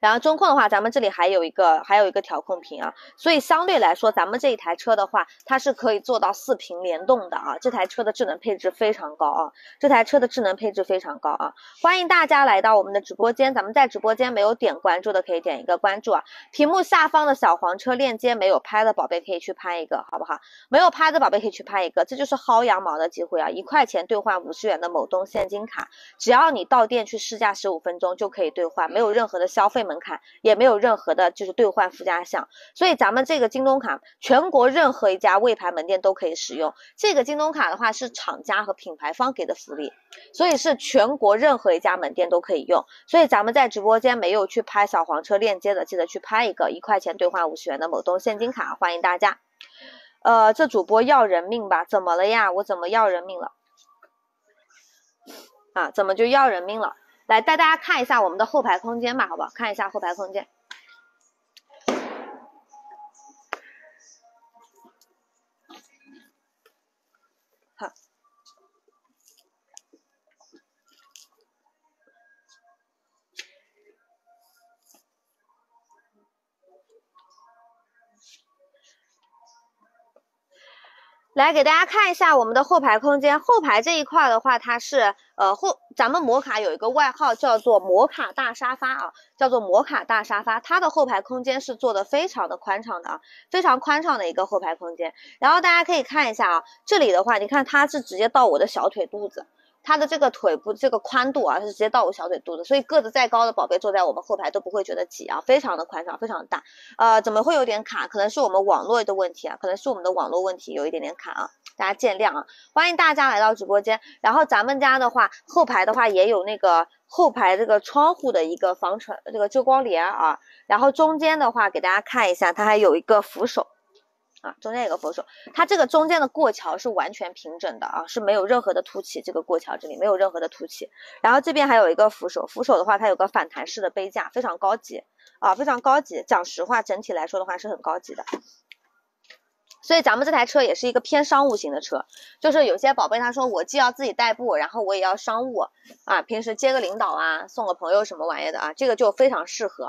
然后中控的话，咱们这里还有一个还有一个调控屏啊，所以相对来说，咱们这一台车的话，它是可以做到四屏联动的啊。这台车的智能配置非常高啊，这台车的智能配置非常高啊。欢迎大家来到我们的直播间，咱们在直播间没有点关注的可以点一个关注啊。屏幕下方的小黄车链接没有拍的宝贝可以去拍一个，好不好？没有拍的宝贝可以去拍一个，这就是薅羊毛的机会啊！一块钱兑换五十元的某东现金卡，只要你到店去试驾十五分钟就可以兑换，没有任何的消费。门槛也没有任何的，就是兑换附加项，所以咱们这个京东卡，全国任何一家魏牌门店都可以使用。这个京东卡的话是厂家和品牌方给的福利，所以是全国任何一家门店都可以用。所以咱们在直播间没有去拍小黄车链接的，记得去拍一个一块钱兑换五十元的某东现金卡，欢迎大家。呃，这主播要人命吧？怎么了呀？我怎么要人命了？啊，怎么就要人命了？来带大家看一下我们的后排空间吧，好不好？看一下后排空间。来给大家看一下我们的后排空间，后排这一块的话，它是呃后咱们摩卡有一个外号叫做摩卡大沙发啊，叫做摩卡大沙发，它的后排空间是做的非常的宽敞的啊，非常宽敞的一个后排空间。然后大家可以看一下啊，这里的话，你看它是直接到我的小腿肚子。它的这个腿部这个宽度啊，是直接到我小腿肚子，所以个子再高的宝贝坐在我们后排都不会觉得挤啊，非常的宽敞，非常的大。呃，怎么会有点卡？可能是我们网络的问题啊，可能是我们的网络问题有一点点卡啊，大家见谅啊。欢迎大家来到直播间。然后咱们家的话，后排的话也有那个后排这个窗户的一个防尘这个遮光帘啊。然后中间的话给大家看一下，它还有一个扶手。啊，中间有个扶手，它这个中间的过桥是完全平整的啊，是没有任何的凸起，这个过桥这里没有任何的凸起。然后这边还有一个扶手，扶手的话它有个反弹式的杯架，非常高级啊，非常高级。讲实话，整体来说的话是很高级的。所以咱们这台车也是一个偏商务型的车，就是有些宝贝他说我既要自己代步，然后我也要商务啊，平时接个领导啊，送个朋友什么玩意的啊，这个就非常适合啊。